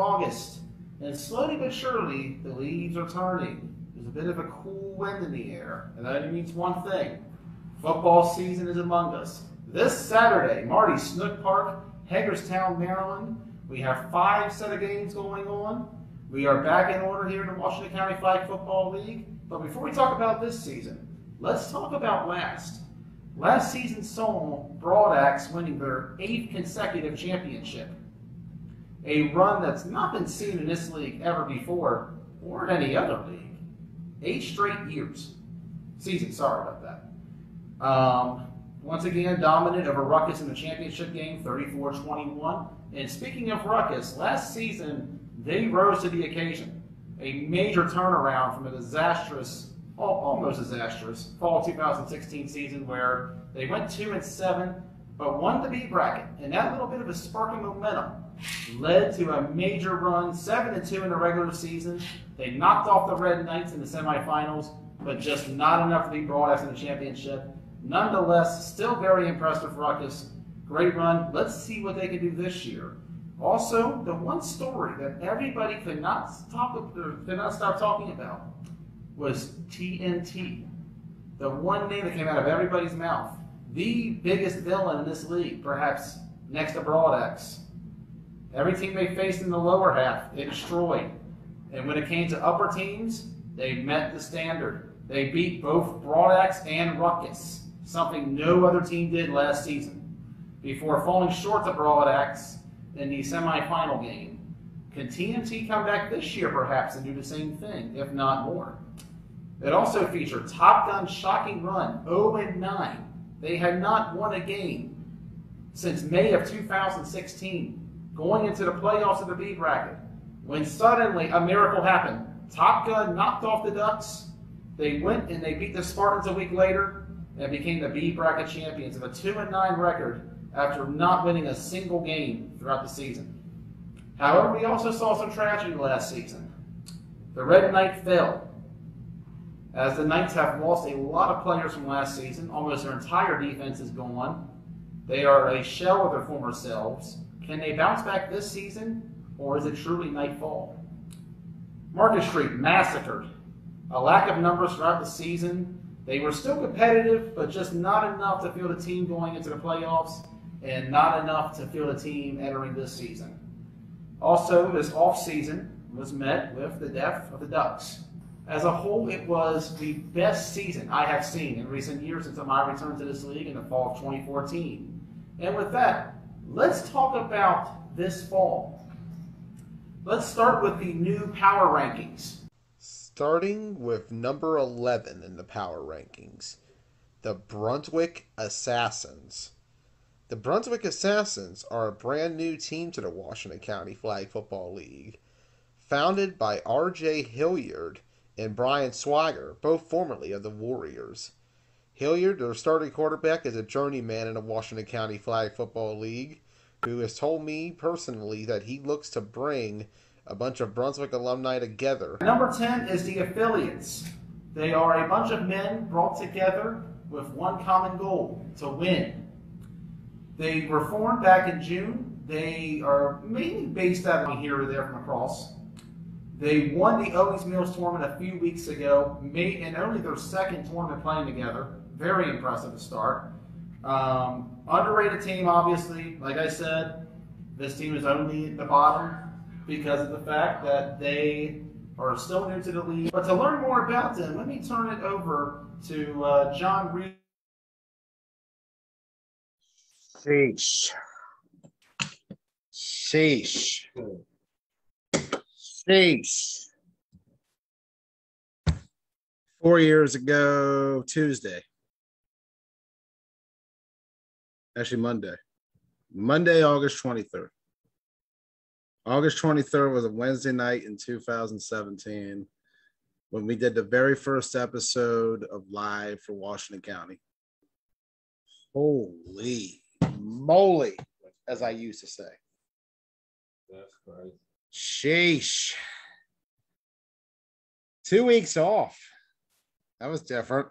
August, and slowly but surely the leaves are turning. There's a bit of a cool wind in the air, and that only means one thing. Football season is among us. This Saturday, Marty Snook Park, Hagerstown, Maryland. We have five set of games going on. We are back in order here in the Washington County Flag Football League. But before we talk about this season, let's talk about last. Last season saw Broad Axe winning their eighth consecutive championship. A run that's not been seen in this league ever before or in any other league. Eight straight years. Season, sorry about that. Um, once again, dominant over Ruckus in the championship game, 34-21. And speaking of Ruckus, last season they rose to the occasion. A major turnaround from a disastrous, almost disastrous, fall 2016 season where they went two and seven, but won the B bracket. And that little bit of a spark of momentum led to a major run, seven and two in the regular season. They knocked off the Red Knights in the semifinals, but just not enough to be brought after the championship. Nonetheless, still very impressed with Ruckus. Great run. Let's see what they can do this year. Also, the one story that everybody could not stop, could not stop talking about was TNT. The one name that came out of everybody's mouth. The biggest villain in this league, perhaps next to Broad Axe. Every team they faced in the lower half, they destroyed. And when it came to upper teams, they met the standard. They beat both Broad Axe and Ruckus, something no other team did last season. Before falling short to Broad Axe in the semifinal game. Can TNT come back this year, perhaps, and do the same thing, if not more? It also featured Top Gun shocking run, 0-9. They had not won a game since May of 2016, going into the playoffs of the B bracket, when suddenly a miracle happened. Top Gun knocked off the Ducks. They went and they beat the Spartans a week later and became the B bracket champions of a 2 and 9 record after not winning a single game throughout the season. However, we also saw some tragedy last season. The Red Knight fell. As the Knights have lost a lot of players from last season, almost their entire defense is gone. They are a shell of their former selves. Can they bounce back this season, or is it truly nightfall? Market Street massacred. A lack of numbers throughout the season. They were still competitive, but just not enough to field a team going into the playoffs and not enough to field a team entering this season. Also, this offseason was met with the death of the Ducks. As a whole, it was the best season I have seen in recent years since my return to this league in the fall of 2014. And with that, let's talk about this fall. Let's start with the new power rankings. Starting with number 11 in the power rankings, the Brunswick Assassins. The Brunswick Assassins are a brand new team to the Washington County Flag Football League. Founded by R.J. Hilliard and Brian Swagger, both formerly of the Warriors. Hilliard, their starting quarterback, is a journeyman in the Washington County Flag Football League who has told me personally that he looks to bring a bunch of Brunswick alumni together. Number 10 is the affiliates. They are a bunch of men brought together with one common goal to win. They were formed back in June. They are mainly based out of here or there from across. They won the Owings Mills tournament a few weeks ago, and only their second tournament playing together. Very impressive to start. Um, underrated team, obviously. Like I said, this team is only at the bottom because of the fact that they are still new to the league. But to learn more about them, let me turn it over to uh, John Reed. Sheesh. Sheesh. Sheesh. Four years ago, Tuesday. Actually, Monday. Monday, August 23rd. August 23rd was a Wednesday night in 2017 when we did the very first episode of Live for Washington County. Holy moly, as I used to say. That's crazy. Sheesh. Two weeks off. That was different.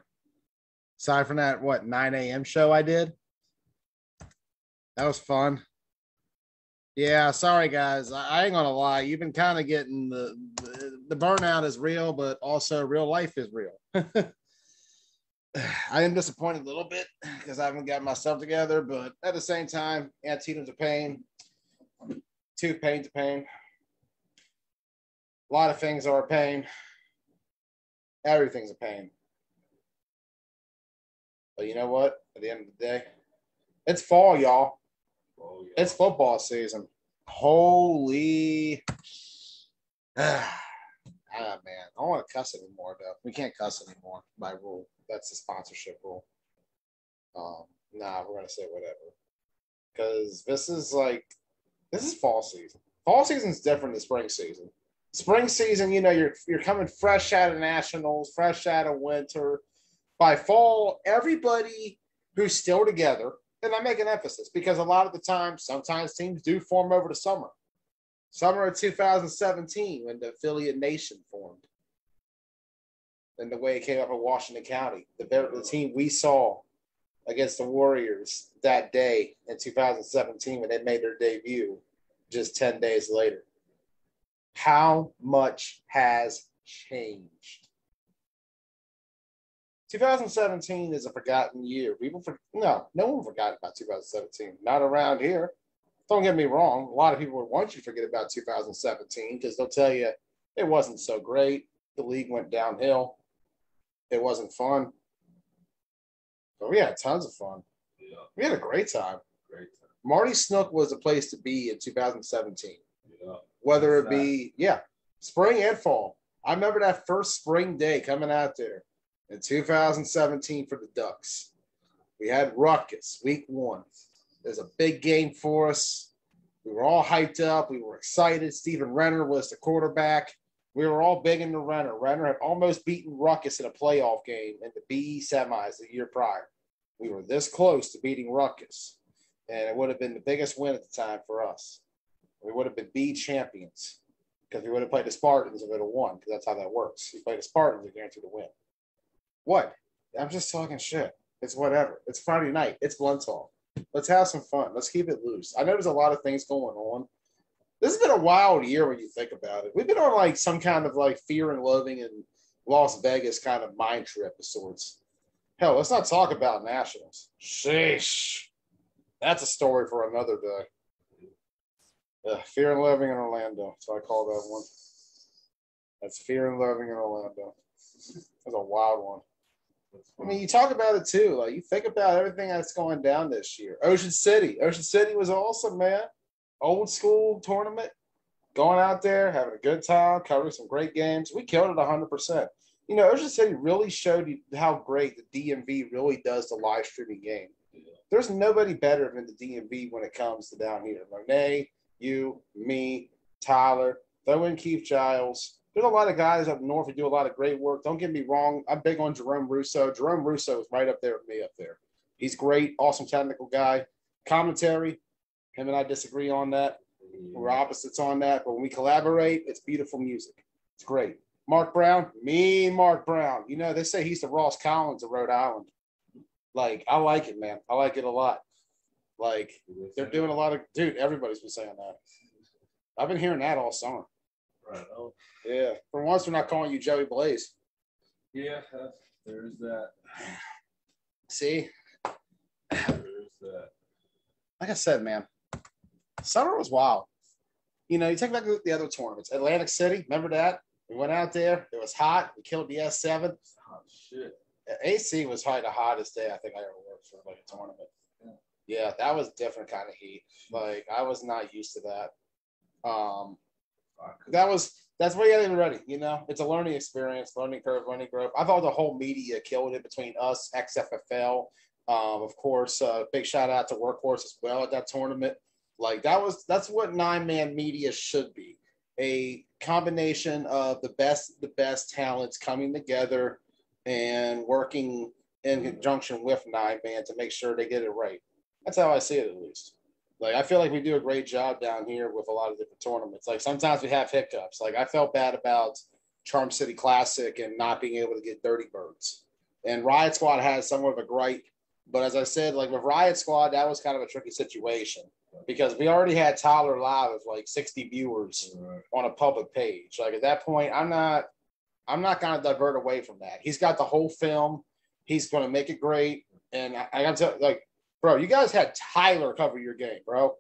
Aside from that, what, 9 a.m. show I did? That was fun. Yeah, sorry guys. I, ain't gonna lie. You've been kind of getting the, the the burnout is real, but also real life is real. I am disappointed a little bit because I haven't got myself together, but at the same time, Antietam's a pain. Two pain to pain. A lot of things are a pain. Everything's a pain. But you know what? At the end of the day, it's fall, y'all. Oh, yeah. It's football season. Holy. ah, man. I don't want to cuss anymore, though. We can't cuss anymore by rule. That's the sponsorship rule. Um, nah, we're going to say whatever. Because this is like, this is fall season. Fall season's different than spring season. Spring season, you know, you're you're coming fresh out of nationals, fresh out of winter. By fall, everybody who's still together, and I make an emphasis because a lot of the time, sometimes teams do form over the summer. Summer of 2017, when the affiliate nation formed, and the way it came up in Washington County, the, the team we saw against the Warriors that day in 2017 when they made their debut, just 10 days later. How much has changed? 2017 is a forgotten year. People for no, no one forgot about 2017. Not around here. Don't get me wrong. A lot of people would want you to forget about 2017 because they'll tell you it wasn't so great. The league went downhill. It wasn't fun. But we had tons of fun. Yeah, We had a great time. great time. Marty Snook was the place to be in 2017. Yeah. Whether it be, yeah, spring and fall. I remember that first spring day coming out there in 2017 for the Ducks. We had Ruckus week one. Was a big game for us. We were all hyped up. We were excited. Steven Renner was the quarterback. We were all big into Renner. Renner had almost beaten Ruckus in a playoff game in the BE semis the year prior. We were this close to beating Ruckus, and it would have been the biggest win at the time for us. We would have been B champions because we would have played the Spartans and would have won because that's how that works. You play the Spartans, you're guaranteed to win. What? I'm just talking shit. It's whatever. It's Friday night. It's blunt talk. Let's have some fun. Let's keep it loose. I know there's a lot of things going on. This has been a wild year when you think about it. We've been on like some kind of like fear and loving and Las Vegas kind of mind trip of sorts. Hell, let's not talk about nationals. Sheesh. That's a story for another day. Yeah, fear and loving in Orlando. So I call that one. That's fear and loving in Orlando. That's a wild one. I mean, you talk about it too. Like you think about everything that's going down this year. Ocean City. Ocean City was awesome, man. Old school tournament. Going out there, having a good time, covering some great games. We killed it 100%. You know, Ocean City really showed you how great the DMV really does the live streaming game. There's nobody better than the DMV when it comes to down here. Monet, you, me, Tyler, throw in Keith Giles. There's a lot of guys up north who do a lot of great work. Don't get me wrong. I'm big on Jerome Russo. Jerome Russo is right up there with me up there. He's great, awesome technical guy. Commentary, him and I disagree on that. We're opposites on that, but when we collaborate, it's beautiful music. It's great. Mark Brown, me, Mark Brown. You know, they say he's the Ross Collins of Rhode Island. Like, I like it, man. I like it a lot. Like, they're doing a lot of, dude, everybody's been saying that. I've been hearing that all summer. Right. Yeah. For once, we're not calling you Joey Blaze. yeah, there's that. See, There's that. like I said, man, summer was wild. You know, you take back the other tournaments. Atlantic City, remember that? We went out there. It was hot. We killed the S7. Oh, shit. AC was probably the hottest day I think I ever worked for like a tournament. Yeah, that was different kind of heat. Like I was not used to that. Um. That was that's where you gotta be ready. You know, it's a learning experience, learning curve, learning growth. I thought the whole media killed it between us, XFFL. Um, of course, uh, big shout out to Workhorse as well at that tournament. Like that was that's what nine man media should be a combination of the best the best talents coming together and working in conjunction with nine man to make sure they get it right. That's how I see it at least. Like I feel like we do a great job down here with a lot of different tournaments. Like sometimes we have hiccups. Like I felt bad about Charm City Classic and not being able to get Dirty Birds. And Riot Squad has somewhat of a gripe, but as I said, like with Riot Squad, that was kind of a tricky situation. because we already had Tyler live with like 60 viewers Right. on a public page. Like at that point, I'm not I'm not gonna divert away from that. He's got the whole film. He's gonna make it great. And I, I got to tell like, bro, you guys had Tyler cover your game, bro.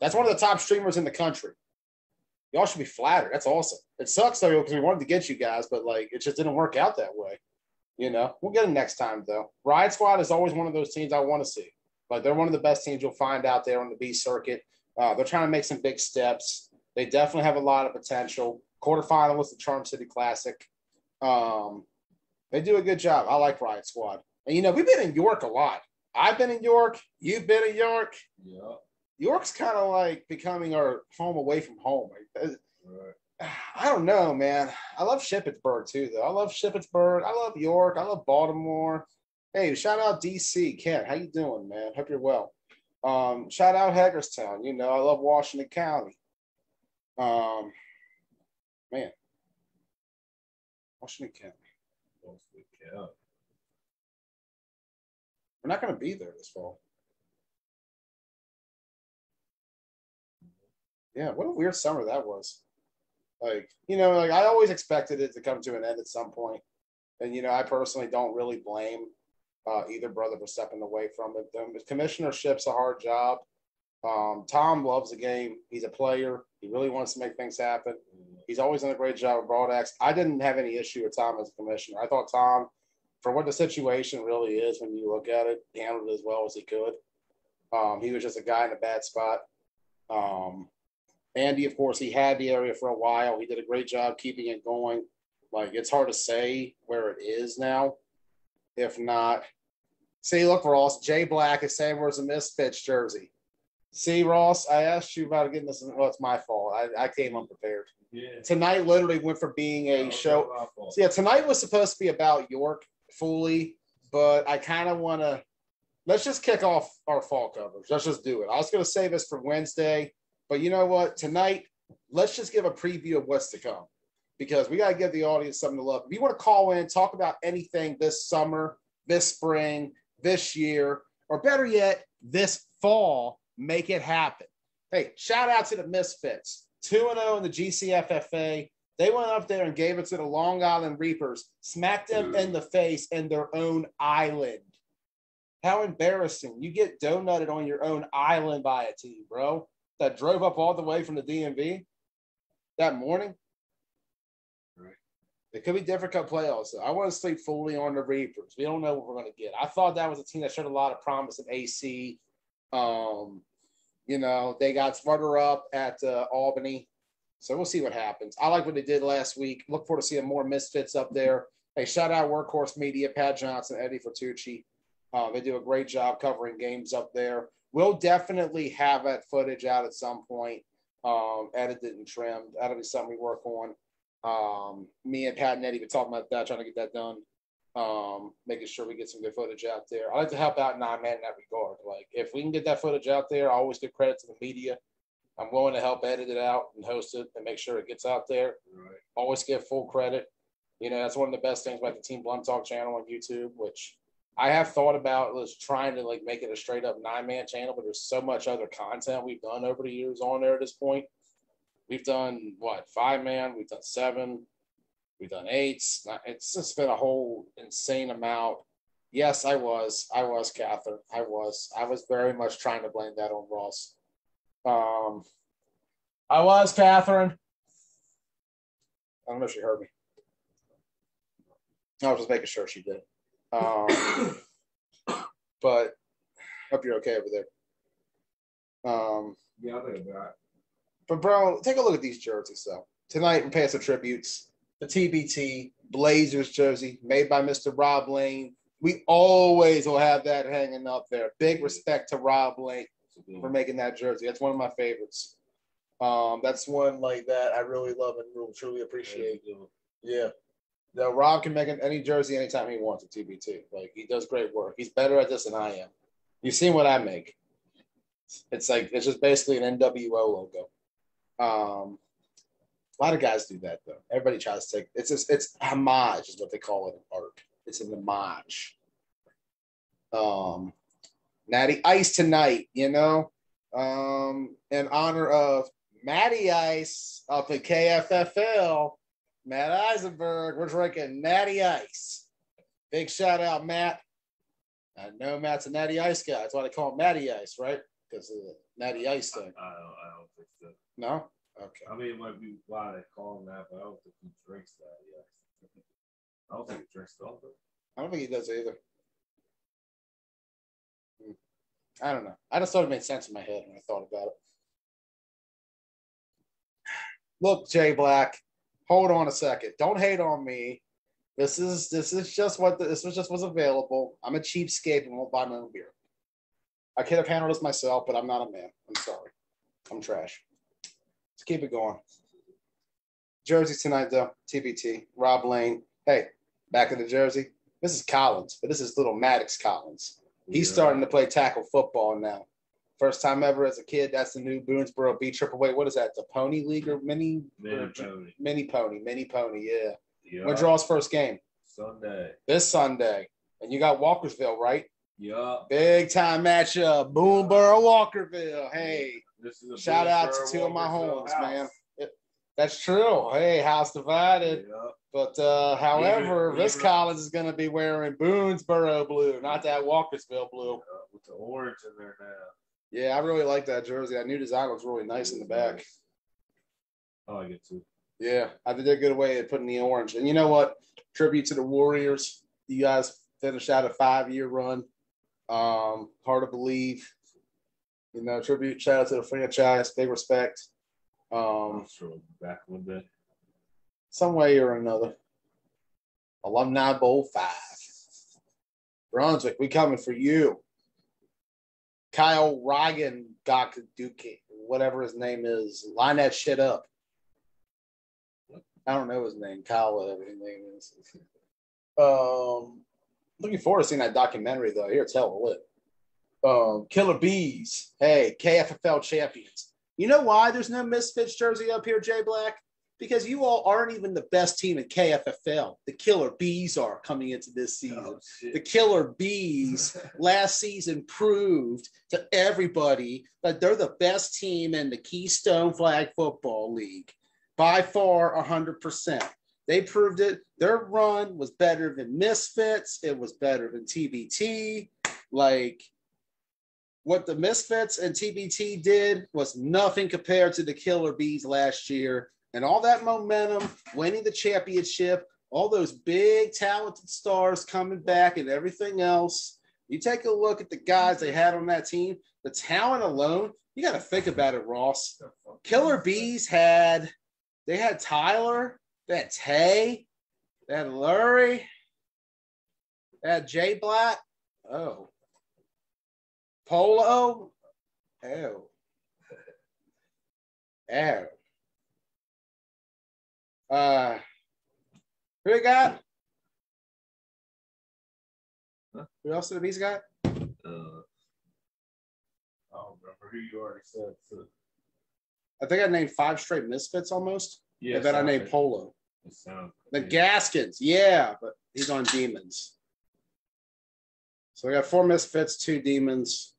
That's one of the top streamers in the country. Y'all should be flattered. That's awesome. It sucks though because we wanted to get you guys, but like it just didn't work out that way. You know, we'll get them next time though. Riot Squad is always one of those teams I want to see. Like they're one of the best teams you'll find out there on the B circuit. Uh, they're trying to make some big steps. They definitely have a lot of potential. Quarterfinal the Charm City Classic. Um, they do a good job. I like Riot Squad. And you know, we've been in York a lot. I've been in York. You've been in York. Yeah. York's kind of like becoming our home away from home. Like, Right. I don't know, man. I love Shippensburg too, though. I love Shippensburg. I love York. I love Baltimore. Hey, shout out DC. Kent, how you doing, man? Hope you're well. Um, shout out Hagerstown. You know, I love Washington County. Um, man, Washington County. We're not going to be there this fall. Yeah, what a weird summer that was. Like, you know, like I always expected it to come to an end at some point. And, you know, I personally don't really blame uh, either brother for stepping away from it. The commissionership's a hard job. Um, Tom loves the game. He's a player. He really wants to make things happen. He's always done a great job with Broadax. I didn't have any issue with Tom as a commissioner. I thought Tom, for what the situation really is when you look at it, handled it as well as he could. Um, he was just a guy in a bad spot. Um, Andy, of course, he had the area for a while. He did a great job keeping it going. Like it's hard to say where it is now. If not, see, look, Ross, Jay Black is saying where's a Misfits jersey. See, Ross, I asked you about getting this. Well, it's my fault. I, I came unprepared. Yeah. Tonight literally went from being a show. Yeah, tonight was supposed to be about York fully, but I kind of want to let's just kick off our fall coverage. Let's just do it. I was going to save this for Wednesday, but you know what? Tonight, let's just give a preview of what's to come because we got to give the audience something to love. If you want to call in, talk about anything this summer, this spring, this year, or better yet, this fall, make it happen. Hey, shout out to the Misfits. 2 0 in the GCFFA. They went up there and gave it to the Long Island Reapers, smacked them in the face in their own island. How embarrassing. You get donutted on your own island by a team, bro, that drove up all the way from the DMV that morning. Right. It could be different cup playoffs. I want to sleep fully on the Reapers. We don't know what we're going to get. I thought that was a team that showed a lot of promise in AC. Um, you know, they got smarter up at uh, Albany. So we'll see what happens. I like what they did last week. Look forward to seeing more misfits up there. Hey, shout out Workhorse Media, Pat Johnson, Eddie Fertucci. Uh, they do a great job covering games up there. We'll definitely have that footage out at some point, um, edited and trimmed. That'll be something we work on. Um, me and Pat and Eddie been talking about that, trying to get that done. Um, making sure we get some good footage out there. I like to help out nine man in that regard. Like if we can get that footage out there, I always give credit to the media. I'm willing to help edit it out and host it and make sure it gets out there. Right. Always give full credit. You know, that's one of the best things about the Team Blunt Talk channel on YouTube, which I have thought about was trying to like make it a straight up nine man channel, but there's so much other content we've done over the years on there at this point. We've done what five man, we've done seven, we've done eights. It's just been a whole insane amount. Yes, I was. I was Catherine. I was. I was very much trying to blame that on Ross. Um, I was Catherine. I don't know if she heard me. I was just making sure she did. Um, but hope you're okay over there. Um, Yeah, I think about but bro, take a look at these jerseys though. Tonight we're paying some tributes. The TBT Blazers jersey made by Mr. Rob Lane. We always will have that hanging up there. Big respect to Rob Lane it. for making that jersey. That's one of my favorites. Um, that's one like that I really love and really truly appreciate. Yeah. No, Rob can make any jersey anytime he wants at TBT. Like he does great work. He's better at this than I am. You've seen what I make. It's like it's just basically an NWO logo. Um, a lot of guys do that though. Everybody tries to take it's just it's homage is what they call it in art. It's an homage. Um, Natty Ice tonight, you know. Um, in honor of Matty Ice up at KFFL, Matt Eisenberg. We're drinking Natty Ice. Big shout out, Matt. I know Matt's a Natty Ice guy. That's why they call him Matty Ice, right? Because of the Natty Ice thing. I don't. I don't think so. No? Okay. I mean, it might be why they call him that, but I don't think he drinks that. Yeah. I don't think he drinks other. I don't think he does either. I don't know. I just thought it made sense in my head when I thought about it. Look, Jay Black, hold on a second. Don't hate on me. This is this is just what the, this was just was available. I'm a cheapskate and won't buy my own beer. I could have handled this myself, but I'm not a man. I'm sorry. I'm trash. Let's keep it going. Jersey tonight, though. TBT. Rob Lane. Hey, back in the jersey. This is Collins, but this is little Maddox Collins. He's Yeah. starting to play tackle football now. First time ever as a kid. That's the new Boonsboro B Triple A. What is that? The Pony League or mini Mini or- pony. mini pony? Mini pony. Yeah. Yeah. When draws first game Sunday. this Sunday, and you got Walkersville, right? Yeah. Big time matchup. Boonsboro Walkersville. Hey, This is a shout out to two of my homes, house. man. That's true. Hey, house divided. Yeah. But uh, however, this Collins is going to be wearing Boonsboro blue, not that Walkersville blue. Yeah, with the orange in there now. Yeah, I really like that jersey. That new design looks really nice in the back. Oh, I like it too. Yeah, I did a good way of putting the orange. And you know what? Tribute to the Warriors. You guys finished out a five year run. Um, hard to believe. You know, tribute, shout out to the franchise. Big respect. Um, sure back one day. some way or another. Alumni Bowl five. Brunswick, we coming for you. Kyle Ryan Gakaduke, whatever his name is, line that shit up. I don't know his name, Kyle, whatever his name is. Um, looking forward to seeing that documentary though. Here, it's hell lit. Um, Killer Bees, hey, KFFL champions. You know why there's no Misfits jersey up here, Jay Black? because you all aren't even the best team in KFFL. The Killer Bees are coming into this oh, season. Oh. The Killer Bees last season proved to everybody that they're the best team in the Keystone Flag Football League by far 100%. They proved it. Their run was better than Misfits, it was better than TBT. Like, what the Misfits and TBT did was nothing compared to the Killer Bees last year. And all that momentum, winning the championship, all those big talented stars coming back and everything else. You take a look at the guys they had on that team, the talent alone, you got to think about it, Ross. Killer Bees had, they had Tyler, they had Tay, they had Lurie, they had Jay Black. Oh. Polo. Oh. Oh. Uh, who we got? Huh? Who else did the bees got? Uh, I don't remember who you already said. So. I think I named five straight misfits almost. Yeah, and then I named Polo. The. Gaskins, yeah, but he's on demons. So we got four misfits, two demons.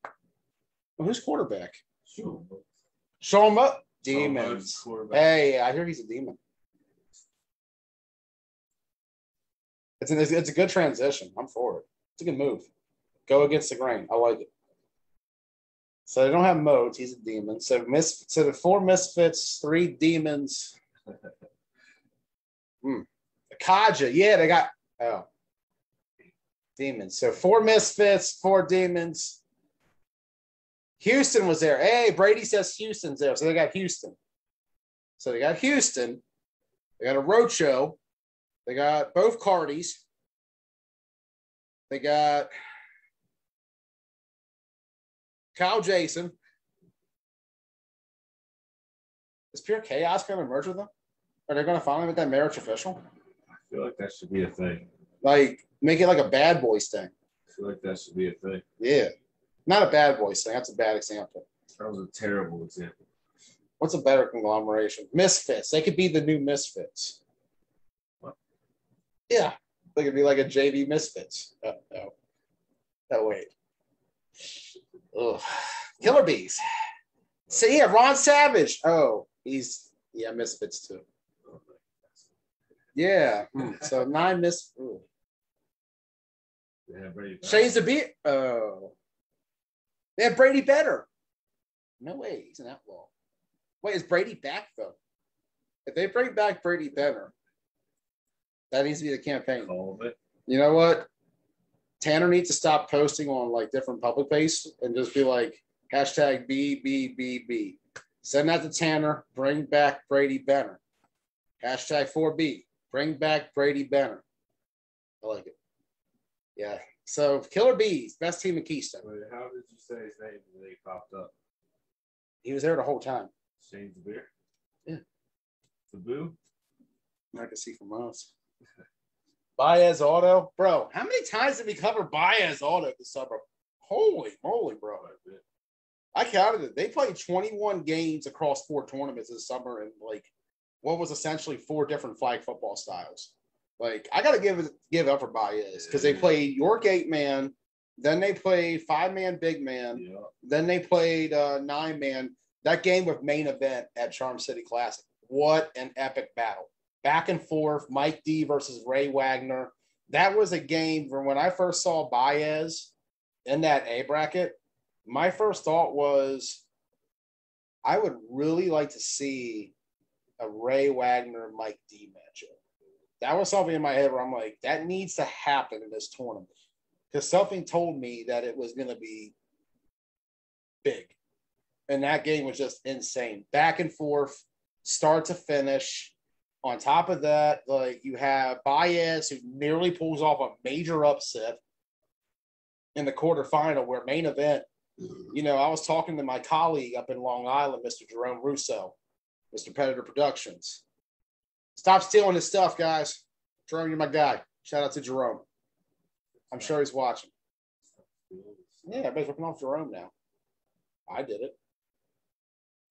Well, who's quarterback? Show him up. Demons. Hey, I hear he's a demon. It's a, it's a good transition. I'm for it. It's a good move. Go against the grain. I like it. So they don't have modes. He's a demon. So mis so the four misfits, three demons. Hmm. Kaja, yeah, they got oh demons. So four misfits, four demons. Houston was there. Hey, Brady says Houston's there. So they got Houston. So they got Houston. They got a roadshow. They got both Cardis. They got Kyle Jason. Is Pure Chaos going to merge with them? Are they going to finally make that marriage official? I feel like that should be a thing. Like, make it like a bad boys thing. I feel like that should be a thing. Yeah. Not a bad boys thing. That's a bad example. That was a terrible example. What's a better conglomeration? Misfits. They could be the new Misfits. What? Yeah. They could be like a JV Misfits. Oh, no. No, wait. Ugh. Killer Bees. So yeah, Ron Savage. Oh, he's yeah, Misfits too. Yeah. hmm, So nine miss. They have Brady. Shades of beer. Oh. They have Brady better. No way, he's an outlaw. Wait, is Brady back though? If they bring back Brady Benner, that needs to be the campaign. All of it. You know what? Tanner needs to stop posting on like different public base and just be like hashtag BBBB. Send that to Tanner. Bring back Brady Benner. Hashtag 4B. Bring back Brady Benner. I like it. Yeah. So Killer Bees, best team in Keystone. Wait, how did you say his name when they popped up? He was there the whole time. Shane Beer? Yeah. Taboo? I can see from us. Baez Auto, bro. How many times did we cover Baez Auto this summer? Holy moly, bro! I counted it. They played 21 games across four tournaments this summer, and like what was essentially four different flag football styles. Like I got to give it give up for Baez because they played York eight man, then they played five man big man, Yeah. then they played uh, nine man. That game with main event at Charm City Classic. What an epic battle. Back and forth, Mike D versus Ray Wagner. That was a game from when I first saw Baez in that A bracket. My first thought was I would really like to see a Ray Wagner Mike D matchup. That was something in my head where I'm like, that needs to happen in this tournament. Because something told me that it was going to be big. And that game was just insane. Back and forth, start to finish. On top of that, like you have Baez who nearly pulls off a major upset in the quarterfinal where main event. Mm-hmm. You know, I was talking to my colleague up in Long Island, Mr. Jerome Russo, Mr. Predator Productions. Stop stealing his stuff, guys. Jerome, you're my guy. Shout out to Jerome. I'm sure he's watching. Yeah, everybody's ripping off Jerome now. I did it.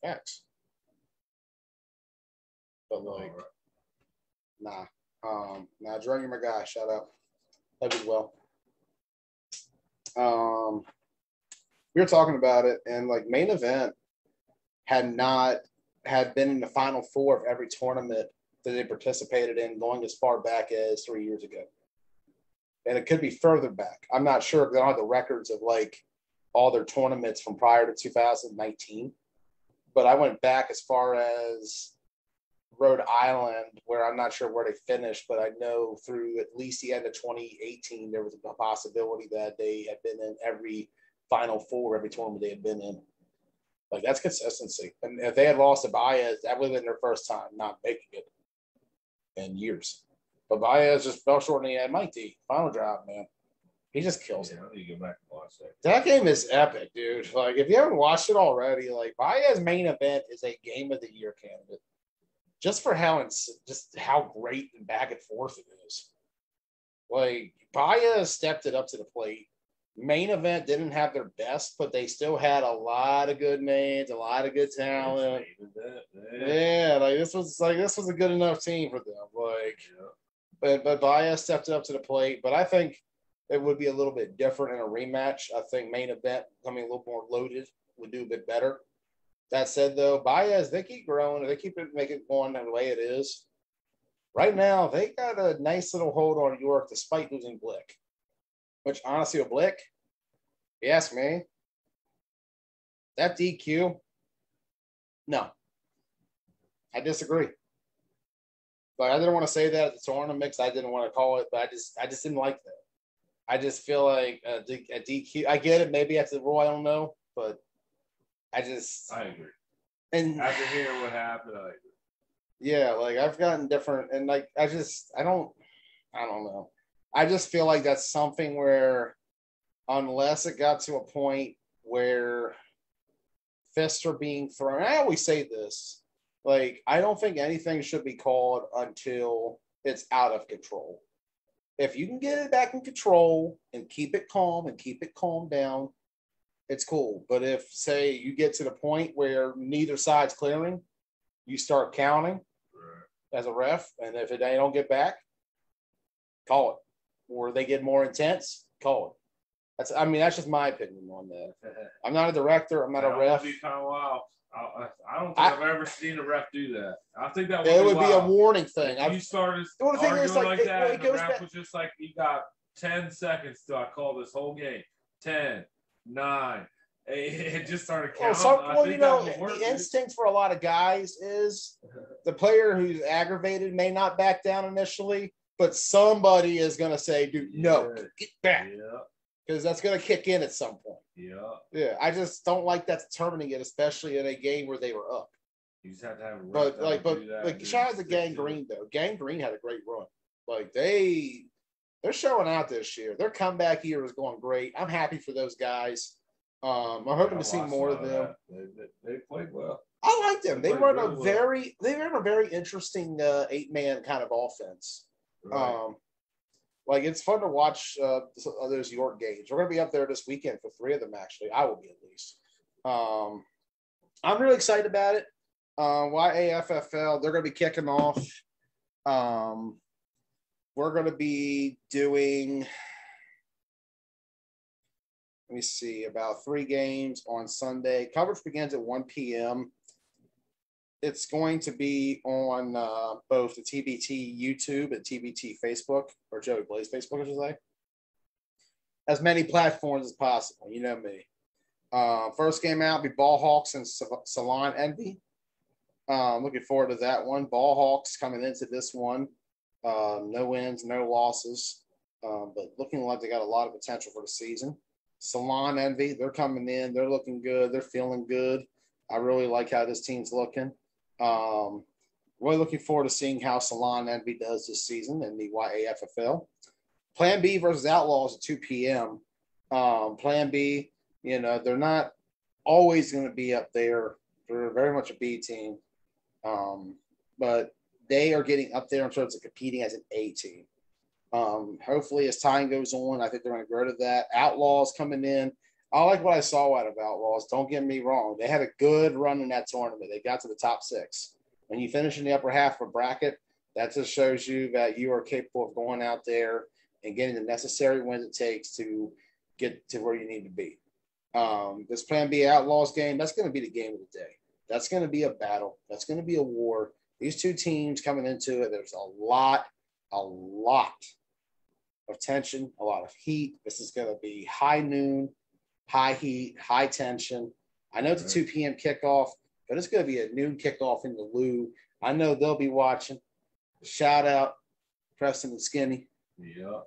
Facts. But like, nah. Um, nah, Jerome, you're my guy. Shout out. Hope he's well. Um, we were talking about it, and like main event had not had been in the final four of every tournament that they participated in, going as far back as three years ago. And it could be further back. I'm not sure don't have the records of like all their tournaments from prior to 2019. But I went back as far as Rhode Island, where I'm not sure where they finished, but I know through at least the end of 2018, there was a possibility that they had been in every Final Four, every tournament they had been in. Like that's consistency. And if they had lost to Baez, that would have been their first time not making it in years. But Baez just fell short in the end. Mike D, final drive, man. He just kills it. I need to go back and watch that. That game is epic, dude. Like, if you haven't watched it already, like Baez main event is a game of the year candidate. Just for how it's just how great and back and forth it is. Like Baez stepped it up to the plate. Main event didn't have their best, but they still had a lot of good names, a lot of good talent. Yeah. Yeah, like this was like this was a good enough team for them. Like but but Baez stepped up to the plate. But I think it would be a little bit different in a rematch. I think main event coming a little more loaded would do a bit better. That said, though, Baez they keep growing. They keep it making it going the way it is. Right now, they got a nice little hold on York despite losing Blick. Which honestly, with Blick, if you ask me, that DQ, no, I disagree. But I didn't want to say that at the tournament because I didn't want to call it, but I just I just didn't like that. I just feel like a, D- a DQ. I get it, maybe that's the rule. I don't know, but I just I agree. and After hearing what happened, I agree. yeah, like I've gotten different, and like I just I don't I don't know. I just feel like that's something where unless it got to a point where fists are being thrown, I always say this, like I don't think anything should be called until it's out of control. If you can get it back in control and keep it calm and keep it calmed down, it's cool. But if say you get to the point where neither side's clearing, you start counting as a ref, and if it, they don't get back, call it. Or they get more intense, call it. That's I mean that's just my opinion on that. I'm not a director. I'm not a ref. kind of wild. I, I, don't think I- have ever seen a ref do that. I think that would It be would be a warning thing. If I've, you started Well, the thing arguing is, like, like, it- that, and the ref back- was just like, "You got ten seconds till I call this whole game. 10, 9. It just started well, some, well you know, that would work, the instinct for a lot of guys is the player who's aggravated may not back down initially, but somebody is going to say, dude, no, get back. Yeah, Because that's going to kick in at some point. yeah. Yeah, I just don't like that determining it, especially in a game where they were up. You just have to have a But like, but that like, and shout out to Gang. Green though. Gang Green had a great run. Like they, they're showing out this year. Their comeback year is going great. I'm happy for those guys. Um, I'm hoping I to see more of them. They, they, they played well. I like them. They They run a well. very, they run a very interesting uh, eight man kind of offense. Right. Um, like it's fun to watch uh, uh, those York games. We're gonna be up there this weekend for three of them. Actually, I will be at least. Um, I'm really excited about it. Uh, YAFFL, they're gonna be kicking off. Um, we're gonna be doing. Let me see, about three games on Sunday. Coverage begins at 1 p.m. It's going to be on uh, both the TBT YouTube and TBT Facebook, or Joey Blaze Facebook, I should say. As many platforms as possible. You know me. Uh, first game out be Ball Hawks and Salon Envy. Um, looking forward to that one. Ball Hawks coming into this one. Um, no wins, no losses, um, but looking like they got a lot of potential for the season. Salon Envy, they're coming in. They're looking good. They're feeling good. I really like how this team's looking. Um, really looking forward to seeing how Salon Envy does this season in the YAFFL. Plan B versus Outlaws at 2 p.m. Um, Plan B, you know, they're not always going to be up there. They're very much a B team. Um, but they are getting up there in terms of competing as an A team. Um, hopefully, as time goes on, I think they're going to grow to that. Outlaws coming in. I like what I saw out of Outlaws. Don't get me wrong. They had a good run in that tournament. They got to the top six. When you finish in the upper half of a bracket, that just shows you that you are capable of going out there and getting the necessary wins it takes to get to where you need to be. Um, this Plan B Outlaws game, that's going to be the game of the day. That's going to be a battle. That's going to be a war. These two teams coming into it, there's a lot, a lot of tension, a lot of heat. This is going to be high noon, high heat, high tension. I know it's a 2 p.m. kickoff, but it's going to be a noon kickoff in the Lou. I know they'll be watching. Shout out Preston and Skinny. Yeah.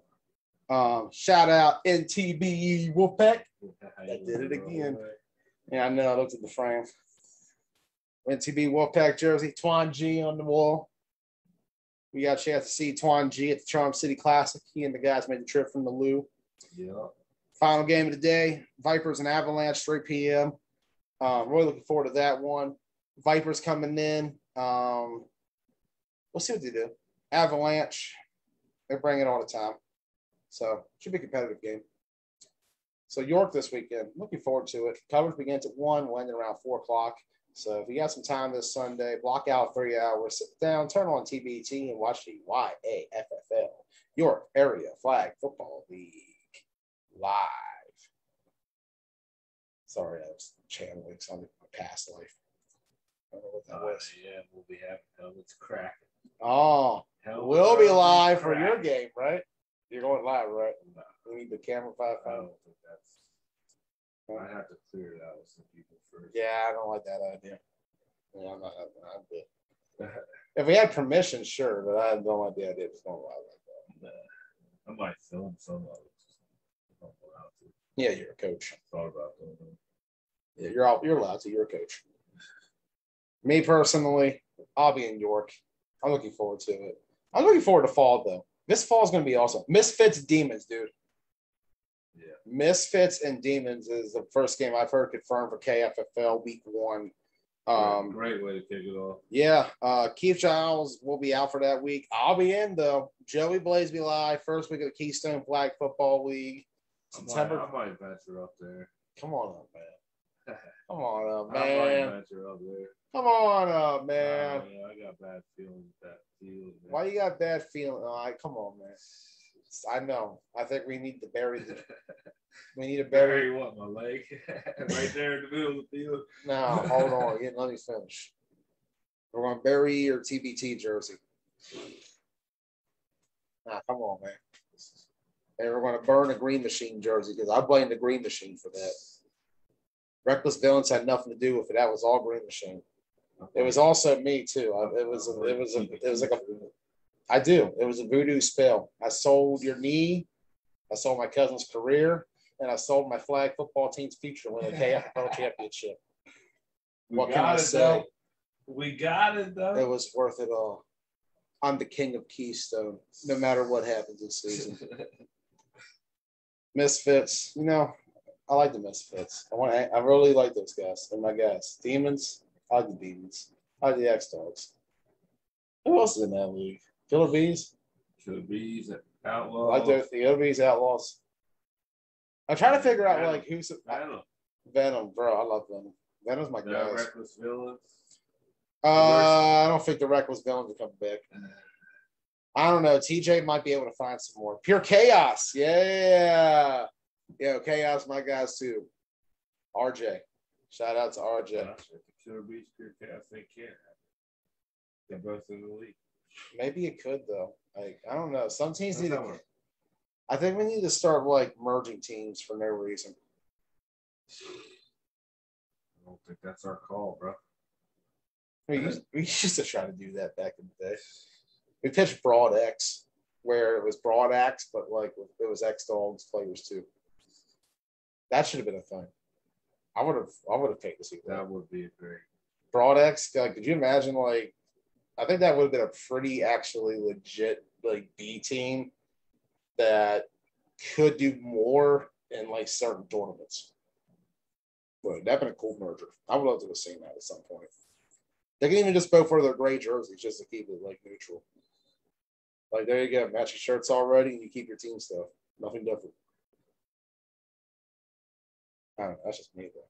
Um, shout out NTBE Wolfpack. I did it again. Yeah, I know. I looked at the frame. NTB Wolfpack jersey, Twan G on the wall. We got a chance to see Twan G at the Charm City Classic. He and the guys made the trip from the Lou. Yeah. Final game of the day, Vipers and Avalanche, 3 p.m. Um, really looking forward to that one. Vipers coming in. Um, we'll see what they do. Avalanche, they bring it all the time. So should be a competitive game. So York this weekend, looking forward to it. Coverage begins at one, we'll end at around four o'clock. So if you got some time this Sunday, block out three hours, sit down, turn on TBT, and watch the YAFFL York Area Flag Football League live. Sorry, I was channeling something from my past life. I don't know what that Uh, was. yeah, we'll be having helmets cracking. Oh, Helmets we'll be live for your game, right? You're going live, right? No, We need the camera five I five. don't think that's. I have to clear it out with some people first. Yeah, I don't like that idea. Yeah, I'm not. I'm good. If we had permission, sure, but I don't like the idea of just going live like that. I might film some of it. I don't know how to. Yeah, you're a coach. Thought about it. Yeah, you're all, you're allowed to. You're a coach. Me personally, I'll be in York. I'm looking forward to it. I'm looking forward to fall though. This fall is going to be awesome. Misfits Demons, dude. Yeah. Misfits and Demons is the first game I've heard confirmed for KFFL Week One. Um, great way to kick it off. yeah, uh, Keith Giles will be out for that week. I'll be in though. Joey Blaze be live first week of the Keystone Flag Football League. I might, September. I might venture up there. Come on up, man. Come on up, man. I might venture up there. Come on up, man. Oh, yeah, I got bad feelings with that field. man. Why you got bad feeling? All right, come on, man. I know. I think we need to bury the We need to better. Bury what my leg right there in the middle of the field. No, hold on. Again, let me finish. We're going to bury your TBT jersey. Nah, come on, man. And we're going to burn a Green Machine jersey because I blame the Green Machine for that. Reckless Villains had nothing to do with it. That was all Green Machine. It was also me too. I, it was a, it was a, it was like a I do. It was a voodoo spell. I sold your knee. I sold my cousin's career, and I sold my flag football team's future when they KFL championship. We What can I say? though. We got it though. It was worth it all. I'm the king of Keystone, no matter what happens this season. Misfits, you know, I like the Misfits. I want. I really like those guys. They're my guys. Demons, I like the Demons. I like the X Dogs. Who else is in that league? Killer Bees. Killer bees, I outlaws. like the, the Killer Bees Outlaws. I'm trying to figure out like who's Venom. Venom, bro. I love Venom. Venom's my The reckless villains. Uh, I don't think the Reckless Villains will come back. I don't know. TJ might be able to find some more. Pure Chaos. Yeah. Yeah, Chaos, my guys too. RJ. Shout out to RJ. Killer bees, pure chaos. They can't. They're both in the league. Maybe it could though. Like, I don't know. Some teams need to I think we need to start like merging teams for no reason. I don't think that's our call, bro. We used, we used to try to do that back in the day. We pitched Broad X, where it was Broad X, but like it was X Dogs players too. That should have been a thing. I would have I would have see that. That would be great. Broad X, like, could you imagine like I think that would have been a pretty actually legit like B team that could do more in like certain tournaments. But that'd been a cool merger. I would love to have seen that at some point. They can even just go for their gray jerseys just to keep it like neutral. Like there you go, match your shirts already, and you keep your team stuff. Nothing different. I don't know, that's just me though.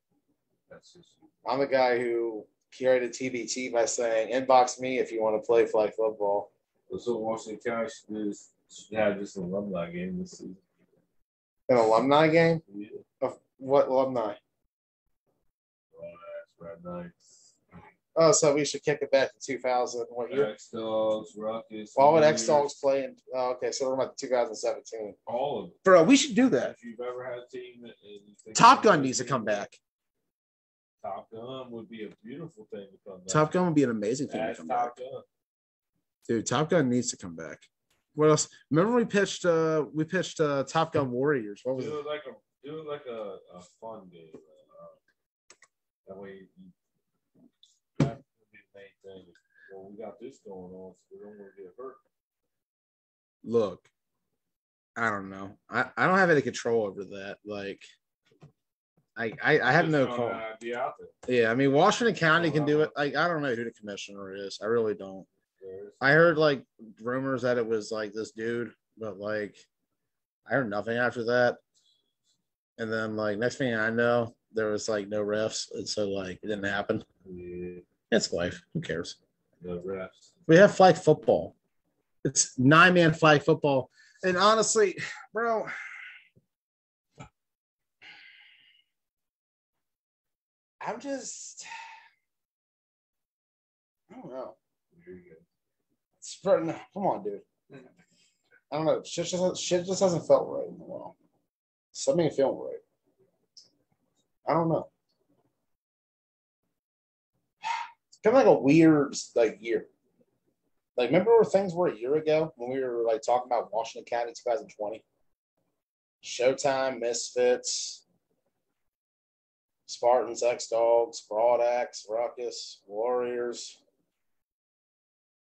That's just I'm the guy who created TBT by saying, inbox me if you want to play flag football. that's what Washington County should do. is Should have just an alumni game this season. An alumni game? Yeah. Of what alumni? Red Knights. Oh, so we should kick it back to 2000. What year? X Dogs, Ruckus. Why would X Warriors, Dogs play in? Oh, okay, so we're about 2017. All of them. Bro, we should do that. If you've ever had a team that and you think Top Gun needs to come back. Top Gun would be a beautiful thing to come back. Top Gun would be an amazing thing to Ask come back. Gun. Dude, Top Gun needs to come back. What else? Remember we pitched uh we pitched uh Top Gun Warriors. What was Do it? it like a do it like a, a fun game. Uh, that way you main thing. Well, we got this going on, so we don't want to get hurt. Look, I don't know. I, I don't have any control over that. Like I I, I have no call. that out there. Yeah, I mean Washington County can do it. Like I don't know who the commissioner is. I really don't. I heard like rumors that it was like this dude, but like I heard nothing after that. And then like next thing I know, there was like no refs, and so like it didn't happen. Yeah, It's life. Who cares? We have flag football. It's nine man flag football, and honestly, bro. I'm just, I don't know. There you go. Spreading. Come on, dude. I don't know. Shit just, shit just hasn't felt right in a while. Something ain't feeling right. I don't know. Kind of like a weird like year. Like remember where things were a year ago when we were like talking about Washington County 2020? Showtime, Misfits, Spartans, X Dogs, Broad Axe, Ruckus, Warriors,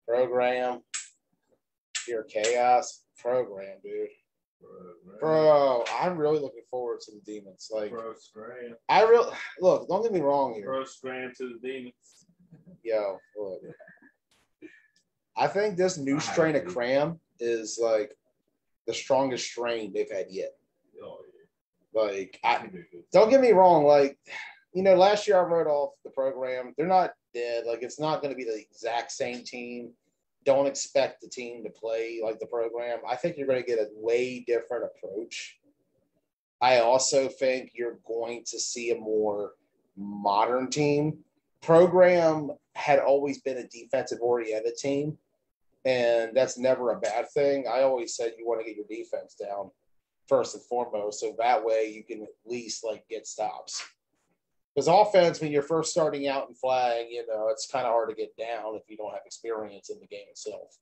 Program, Pure Chaos, Program, dude. Bro, Bro, I'm really looking forward to the demons. Like, Pro Scram. I really look. Don't get me wrong here, Pro Scram to the Demons. Yo. Look, I think this new strain of cram is like the strongest strain they've had yet. Oh, Like. I don't get me wrong. Like, you know, last year I wrote off the program. They're not dead. Like, it's not going to be the exact same team. Don't expect the team to play like the program. I think you're going to get a way different approach. I also think you're going to see a more modern team. Program had always been a defensive oriented team, and that's never a bad thing. I always said you want to get your defense down first and foremost, so that way you can at least like get stops. Because offense, when you're first starting out in flag, you know it's kind of hard to get down if you don't have experience in the game itself,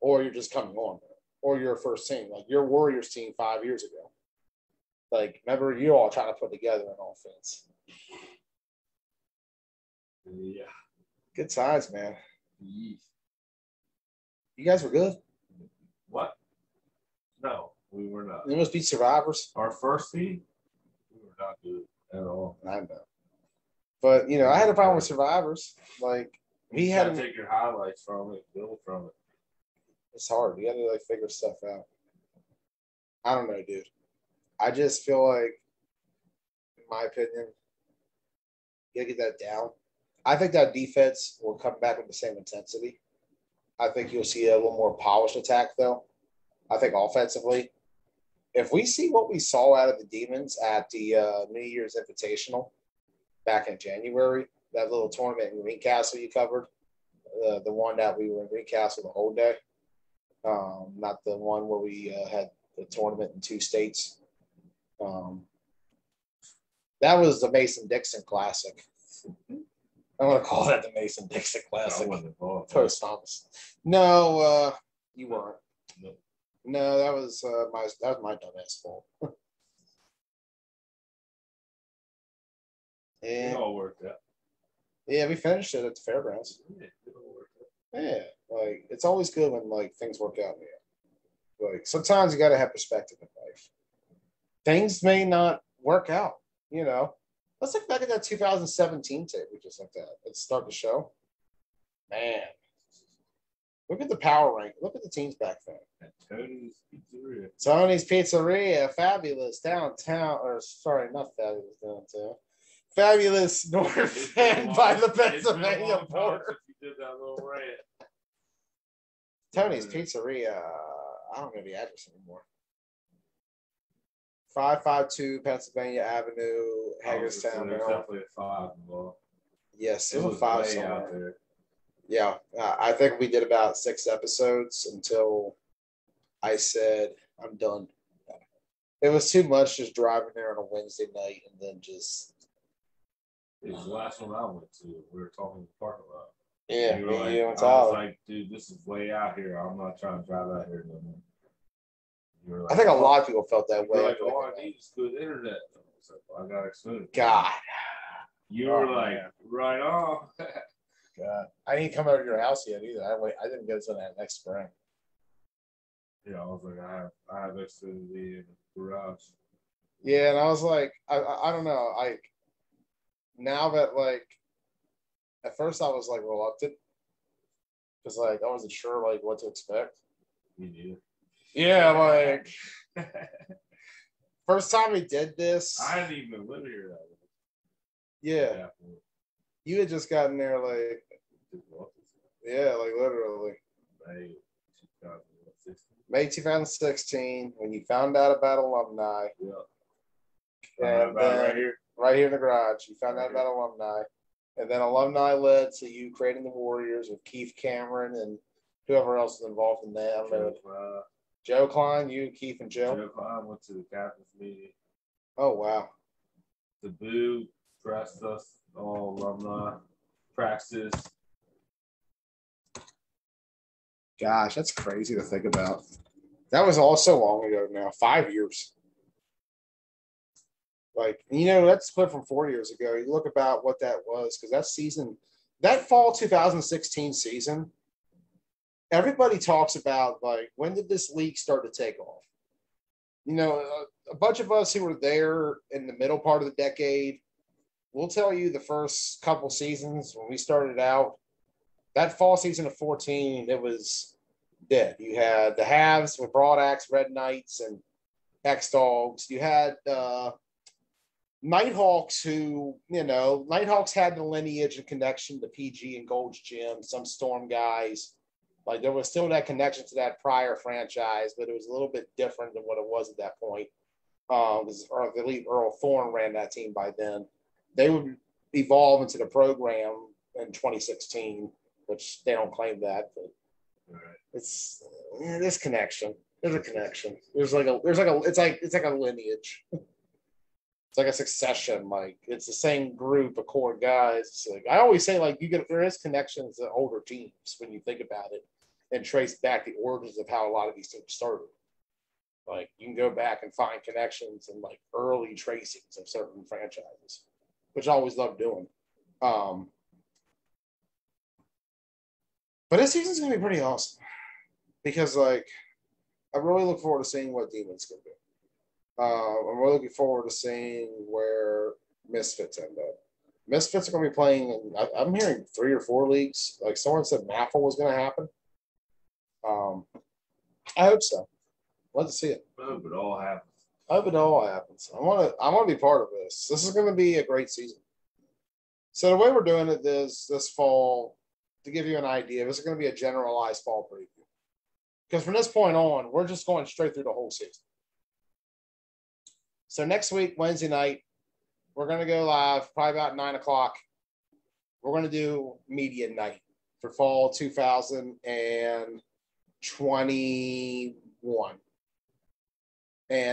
or you're just coming on, or you're a first team like your Warriors team five years ago. Like, remember you all trying to put together an offense. Yeah. Good times, man. Yeesh. You guys were good. What? No, we were not. You must be survivors. Our first team, we were not good at all. I know. But you know, I had a problem with survivors. Like we You had gotta take your highlights from it, build from it. it's hard. You gotta like figure stuff out. I don't know, dude. I just feel like, in my opinion, you gotta get that down. I think that defense will come back with the same intensity. I think you'll see a little more polished attack, though. I think offensively, if we see what we saw out of the Demons at the uh, New Year's Invitational back in January, that little tournament in Greencastle you covered, uh, the one that we were in Greencastle the whole day, um, not the one where we uh, had the tournament in two states. Um, that was the Mason Dixon Classic. I'm gonna call that the Mason Dixon I Classic. wasn't involved. Post Thomas. No, uh, you weren't. No. No, that was uh, my that was my dumbass fault. It all worked out. yeah, we finished it at the fairgrounds. Yeah, it all worked out. Yeah, like it's always good when like things work out. Man. Like sometimes you got to have perspective in life. Things may not work out. You know, let's look back at that 2017 tape we just looked at. Let's start the show. Man, look at the power rank. Look at the teams back then. At Tony's Pizzeria. Tony's Pizzeria, fabulous downtown, or sorry, not fabulous downtown. Fabulous north end by the It's been a Pennsylvania border. did that little rant. Tony's Pizzeria. I don't know the address anymore. 552 Pennsylvania Avenue, Hagerstown, There's definitely a five involved. Yes, It was five way out there. Yeah, uh, I think we did about six episodes until I said I'm done. It was too much just driving there on a Wednesday night and then just It was the last one I went to. We were talking in the parking lot. yeah, You were me, like, you, I was like, dude, this is way out here. I'm not trying to drive out here no more. Were I think a "Oh." lot of people felt that way. like, all I need is good internet. I like, I got Xfinity. God, You Oh, were like, man. right off. God, I didn't come over to your house yet either. I wait. I didn't get it until that next spring. yeah, I was like, I have, I have Xfinity in the garage. Yeah, and I was like, I, I, I don't know. Like now that like, at first I was like reluctant because like I wasn't sure like what to expect. Me neither. Yeah, like first time we did this. I didn't even live here that long. yeah, you had just gotten there like yeah, like literally May 2016. May 2016 when you found out about alumni. Yeah. And About right here. right here in the garage. You found out about alumni, and then alumni led to you creating the Warriors with Keith Cameron and whoever else is involved in that. I don't know. Joe, Klein, you, Keith, and Joe. Joe Klein went to the captain's meeting. Oh wow, The boo pressed us all alumni practice. gosh, that's crazy to think about. That was all so long ago now, five years. Like you know, that's split from four years ago. You look about what that was because that season, that fall 2016 season, everybody talks about like when did this league start to take off? You know, a, a bunch of us who were there in the middle part of the decade, we'll tell you the first couple seasons when we started out, that fall season of 14, it was dead. You had the halves with Broad Axe, Red Knights, and X Dogs. You had uh, Nighthawks, who, you know, Nighthawks had the lineage and connection to PG and Gold's Gym, some Storm guys. Like there was still that connection to that prior franchise, but it was a little bit different than what it was at that point. Um, because I believe Earl Thorne ran that team by then. They would evolve into the program in 2016, which they don't claim that, but Right. it's yeah, this connection. There's a connection. There's like a there's like a it's like it's like a lineage. It's like a succession. Like it's the same group of core guys. Like I always say, like you get there is connections to older teams when you think about it and trace back the origins of how a lot of these things started. Like you can go back and find connections and like early tracings of certain franchises, which I always love doing. Um, but this season's gonna be pretty awesome because like I really look forward to seeing what Demons can do. Uh, I'm really looking forward to seeing where Misfits end up. Misfits are going to be playing. In, I, I'm hearing three or four leagues. Like someone said, NAFL was going to happen. I hope so. Love to see it. No, but all happens. I hope it all happens. I want to. I want to be part of this. This is going to be a great season. So the way we're doing it is this fall. To give you an idea, this is going to be a generalized fall preview. Because from this point on, we're just going straight through the whole season. So next week, Wednesday night, we're going to go live probably about nine o'clock. We're going to do media night for fall 2000 And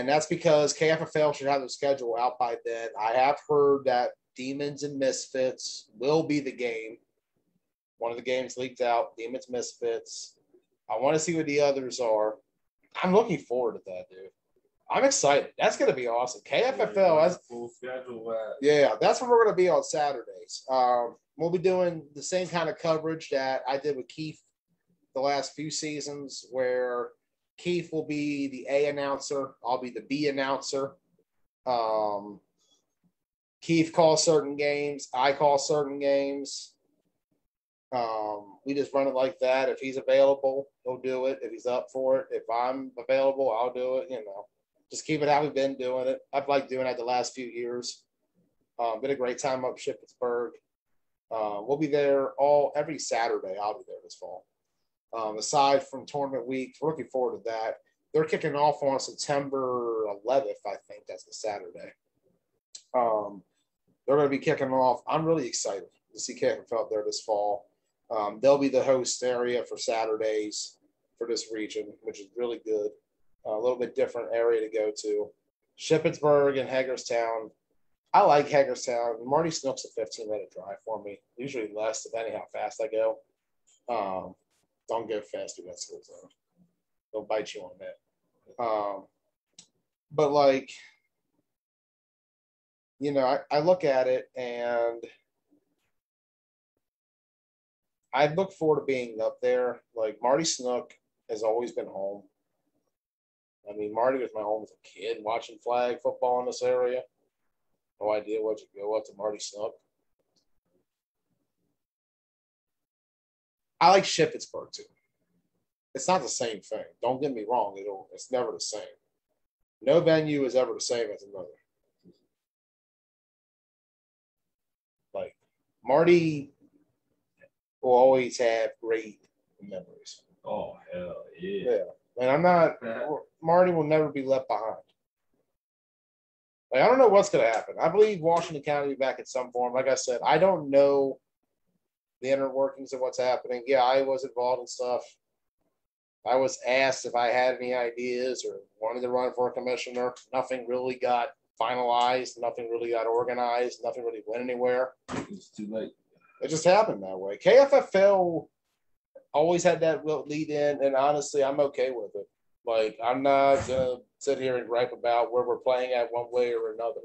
that's because KFFL should have their schedule out by then. I have heard that Demons and Misfits will be the game. One of the games leaked out, Demons Misfits. I want to see what the others are. I'm looking forward to that, dude. I'm excited. That's going to be awesome. KFFL, that's, full schedule. Yeah, that's where we're going to be on Saturdays. Um, we'll be doing the same kind of coverage that I did with Keith the last few seasons, where Keith will be the A announcer, I'll be the B announcer. Um, Keith calls certain games, I call certain games. Um, we just run it like that. If he's available, he'll do it. If he's up for it, if I'm available, I'll do it. You know, just keep it how we've been doing it. I've liked doing it the last few years. Um, been a great time up Shippensburg. Uh, we'll be there all every Saturday. I'll be there this fall. Um, aside from tournament week, we're looking forward to that. They're kicking off on September 11th, I think that's the Saturday. Um, they're going to be kicking off. I'm really excited to see KFL there this fall. Um, they'll be the host area for Saturdays for this region, which is really good. Uh, a little bit different area to go to. Shippensburg and Hagerstown. I like Hagerstown. Marty Snook's a 15 minute drive for me, usually less depending how fast I go. Um, don't go fast through that school zone. They'll bite you on that. Um, but like, you know, I, I look at it and I look forward to being up there. Like Marty Snook has always been home. I mean, Marty was my home as a kid watching flag football in this area. No idea what you go up to Marty Snook. I like Shippensburg too. It's not the same thing. Don't get me wrong. It'll, it's never the same. No venue is ever the same as another. Like Marty will always have great memories. oh hell yeah. Yeah. And I'm not uh-huh. Marty will never be left behind. Like I don't know what's gonna happen. I believe Washington County will be back in some form. Like I said, I don't know the inner workings of what's happening. Yeah, I was involved in stuff. I was asked if I had any ideas or wanted to run for a commissioner. Nothing really got finalized. Nothing really got organized. Nothing really went anywhere. It's too late. It just happened that way. KFFL always had that lead in, and honestly, I'm okay with it. Like, I'm not gonna sit here and gripe about where we're playing at one way or another.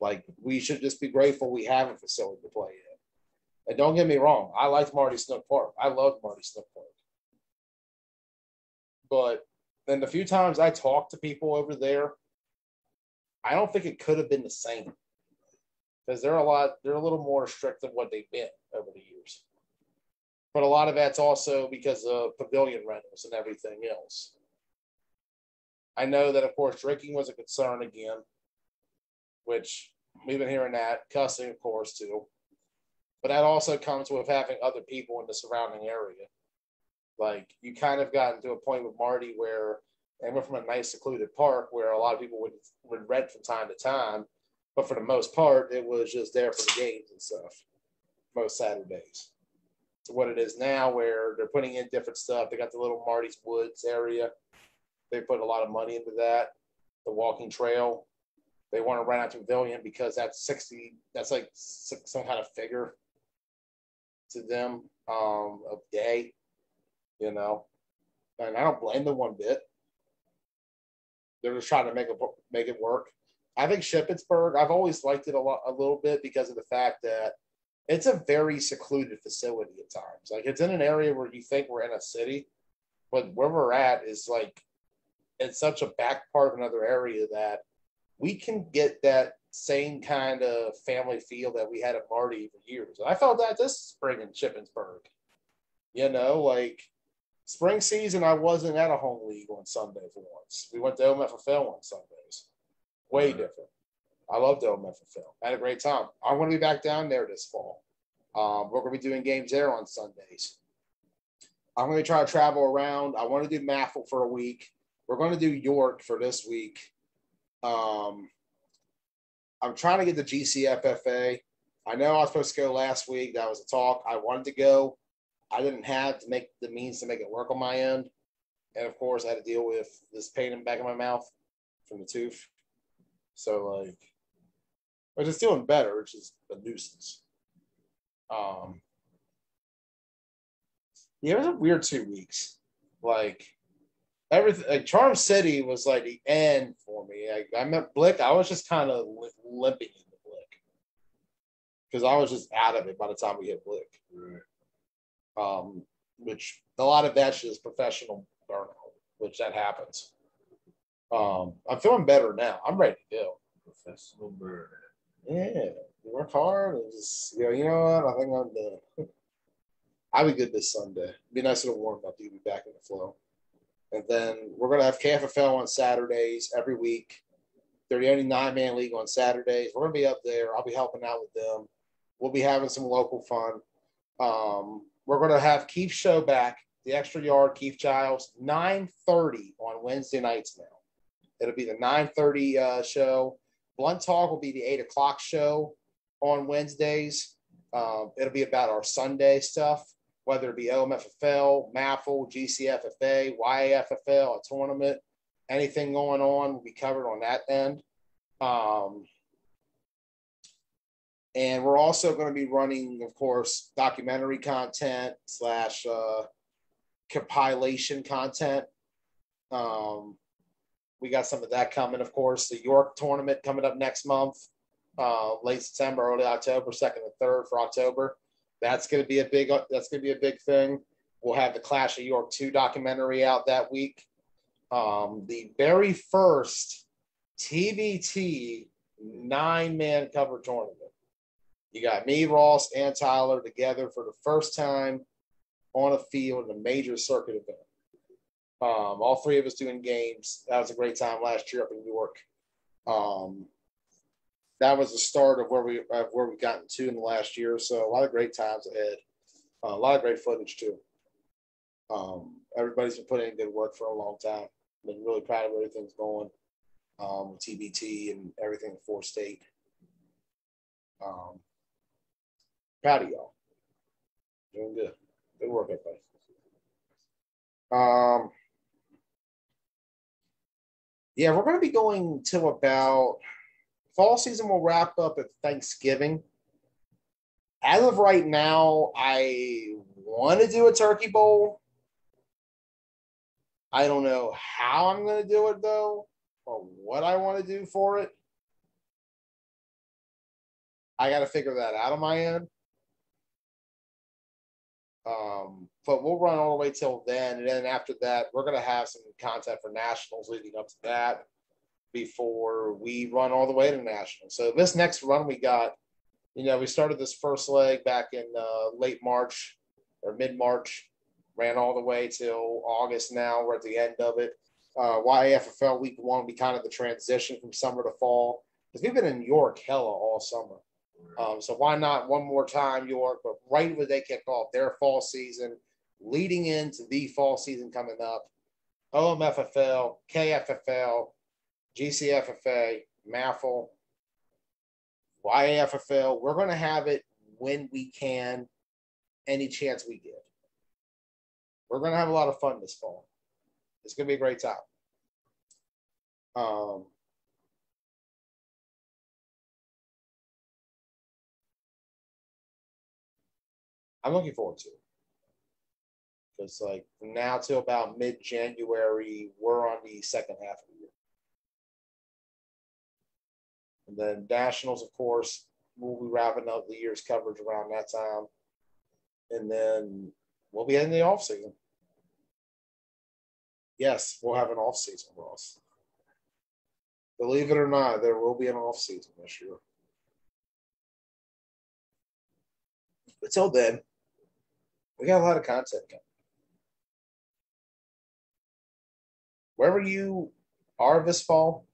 Like, we should just be grateful we have a facility to play in. And don't get me wrong, I liked Marty Snook Park. I loved Marty Snook Park. But then the few times I talked to people over there, I don't think it could have been the same because they're a lot they're a little more strict than what they've been over the years. But a lot of that's also because of pavilion rentals and everything else. I know that of course drinking was a concern again, which we've been hearing that, cussing, of course, too. But that also comes with having other people in the surrounding area. Like you kind of gotten to a point with Marty where and we're from a nice secluded park where a lot of people would would rent from time to time, but for the most part, it was just there for the games and stuff. Most Saturdays. To what it is now, where they're putting in different stuff. They got the little Marty's Woods area. They put a lot of money into that. The walking trail. They want to rent out to Pavilion because that's sixty. That's like some kind of figure to them um, a day. You know, and I don't blame them one bit. They're just trying to make it make it work. I think Shippensburg. I've always liked it a lot, a little bit because of the fact that it's a very secluded facility at times. Like it's in an area where you think we're in a city, but where we're at is like it's such a back part of another area that we can get that same kind of family feel that we had at Marty for years. And I felt that this spring in Shippensburg. You know, like spring season, I wasn't at a home league on Sunday for once. We went to OMFFL on Sundays. Way Right. different. I loved OMFFL. I had a great time. I'm going to be back down there this fall. Um, we're going to be doing games there on Sundays. I'm going to try to travel around. I want to do MAFL for a week. We're going to do York for this week. Um, I'm trying to get the GCFFA. I know I was supposed to go last week. That was a talk. I wanted to go. I didn't have to make the means to make it work on my end. And of course, I had to deal with this pain in the back of my mouth from the tooth. So, like, but it's doing better, which is a nuisance. Um, yeah, it was a weird two weeks. Like, everything, like, Charm City was like the end for me. Like, I met Blick, I was just kind of limping into Blick because I was just out of it by the time we hit Blick Right. um, which a lot of that's just professional burnout, which that happens. Um, I'm feeling better now. I'm ready to go. Professional bird. Yeah, you work hard and just you know, you know what? I think I'm done. I'll be good this Sunday. Be nice little warm up to me back in the flow. And then we're gonna have KFFL on Saturdays every week. They're the only nine man league on Saturdays. We're gonna be up there. I'll be helping out with them. We'll be having some local fun. Um, we're going to have Keith show back, the extra yard, Keith Giles, 9.30 on Wednesday nights now. It'll be the 9.30 uh, show. Blunt Talk will be the 8 o'clock show on Wednesdays. Um, it'll be about our Sunday stuff, whether it be OMFFL, MAFL, GCFFA, YAFFL, a tournament, anything going on will be covered on that end. Um, and we're also going to be running, of course, documentary content slash uh, compilation content. Um, we got some of that coming, of course. The York tournament coming up next month, uh, late September, early October, second and third for October. That's going to be a big. That's going to be a big thing. We'll have the Clash of York two documentary out that week. Um, the very first TBT nine man cover tournament. You got me, Ross, and Tyler together for the first time on a field in a major circuit event. Um, all three of us doing games. That was a great time last year up in New York. Um, that was the start of where we where we've gotten to in the last year. So a lot of great times ahead. Uh, a lot of great footage too. Um, everybody's been putting in good work for a long time. Been really proud of everything's going um, with TBT and everything for state. Um, proud of y'all. Doing good. Good work, everybody. Um, yeah, we're going to be going till about fall season will wrap up at Thanksgiving. As of right now, I want to do a turkey bowl. I don't know how I'm going to do it though, or what I want to do for it. I got to figure that out on my end. Um, but we'll run all the way till then, and then after that, we're going to have some content for nationals leading up to that before we run all the way to nationals. So this next run we got, you know, we started this first leg back in uh, late March or mid March, ran all the way till August. Now we're at the end of it. Uh, YAFFL week one will be kind of the transition from summer to fall because we've been in York hella all summer. Um, so why not one more time, York? But right when they kick off their fall season, leading into the fall season coming up, OMFFL, KFFL, GCFFA, MAFL, YAFFL. We're going to have it when we can, any chance we get. We're going to have a lot of fun this fall. It's going to be a great time. Um, I'm looking forward to it. Because like now till about mid January, we're on the second half of And then nationals, of course, we'll be wrapping up the year's coverage around that time. And then we'll be in the off season. Yes, we'll have an off season, Ross. Believe it or not, there will be an off season this year. Until then, we got a lot of content coming. Wherever you are this fall,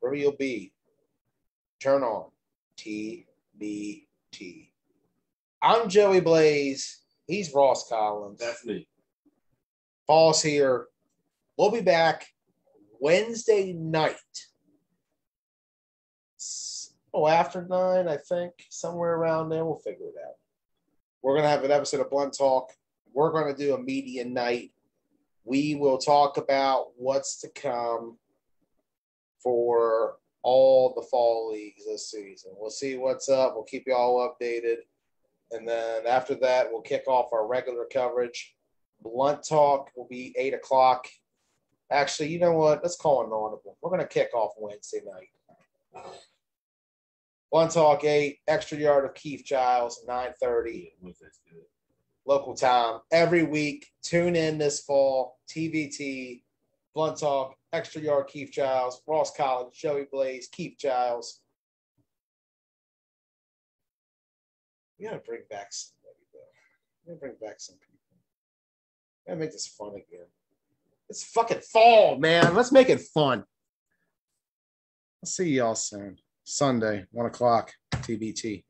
wherever you'll be, turn on TBT. I'm Joey Blaze. He's Ross Collins. That's me. Fall's here. We'll be back Wednesday night. Oh, after nine, I think, somewhere around there. We'll figure it out. We're going to have an episode of Blunt Talk. We're going to do a media night. We will talk about what's to come for all the fall leagues this season. We'll see what's up. We'll keep you all updated. And then after that, we'll kick off our regular coverage. Blunt Talk will be eight o'clock. Actually, you know what? Let's call an audible. We're going to kick off Wednesday night. Blunt Talk eight, extra yard of Keith Giles, nine thirty Yeah, with this good. local time every week. Tune in this fall. TBT, Blunt Talk, Extra Yard, Keith Giles, Ross Collins, Joey Blaze, Keith Giles. We gotta bring back somebody though. We gotta bring back some people. We gotta make this fun again. It's fucking fall, man. Let's make it fun. I'll see y'all soon. Sunday, one o'clock, TBT.